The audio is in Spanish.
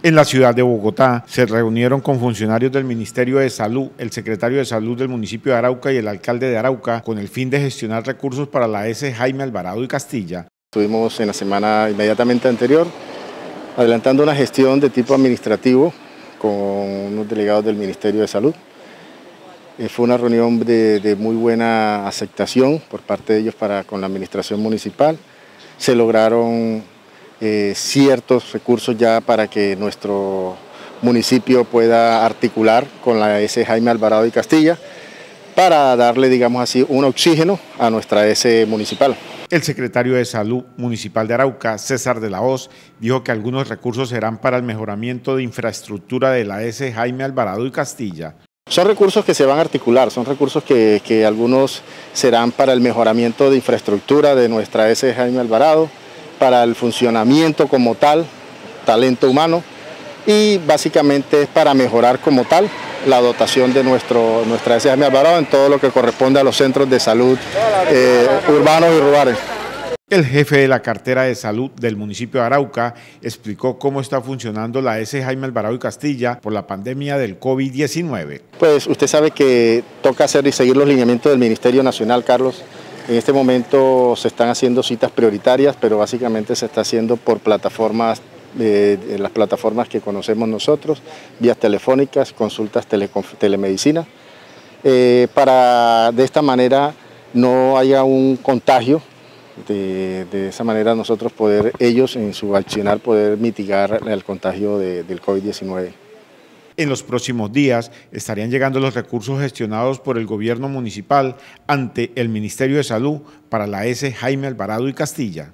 En la ciudad de Bogotá se reunieron con funcionarios del Ministerio de Salud, el secretario de Salud del municipio de Arauca y el alcalde de Arauca con el fin de gestionar recursos para la S. Jaime Alvarado y Castilla. Estuvimos en la semana inmediatamente anterior adelantando una gestión de tipo administrativo con unos delegados del Ministerio de Salud. Eh, fue una reunión de, muy buena aceptación por parte de ellos para, con la administración municipal. Se lograron eh, ciertos recursos ya para que nuestro municipio pueda articular con la S. Jaime Alvarado y Castilla para darle, digamos así, un oxígeno a nuestra S municipal. El secretario de Salud Municipal de Arauca, César de la Hoz, dijo que algunos recursos serán para el mejoramiento de infraestructura de la S. Jaime Alvarado y Castilla. Son recursos que se van a articular, son recursos que, que algunos serán para el mejoramiento de infraestructura de nuestra S. Jaime Alvarado, para el funcionamiento como tal, talento humano, y básicamente es para mejorar como tal la dotación de nuestro, nuestra SAM Alvarado en todo lo que corresponde a los centros de salud eh, urbanos y rurales. El jefe de la cartera de salud del municipio de Arauca explicó cómo está funcionando la S. Jaime Alvarado y Castilla por la pandemia del COVID-19. Pues usted sabe que toca hacer y seguir los lineamientos del Ministerio Nacional, Carlos, en este momento se están haciendo citas prioritarias, pero básicamente se está haciendo por plataformas, eh, las plataformas que conocemos nosotros, vías telefónicas, consultas telemedicina, eh, para de esta manera no haya un contagio, de, esa manera nosotros poder, ellos en su accionar, poder mitigar el contagio del COVID-19. En los próximos días estarían llegando los recursos gestionados por el gobierno municipal ante el Ministerio de Salud para la S. Jaime Alvarado y Castilla.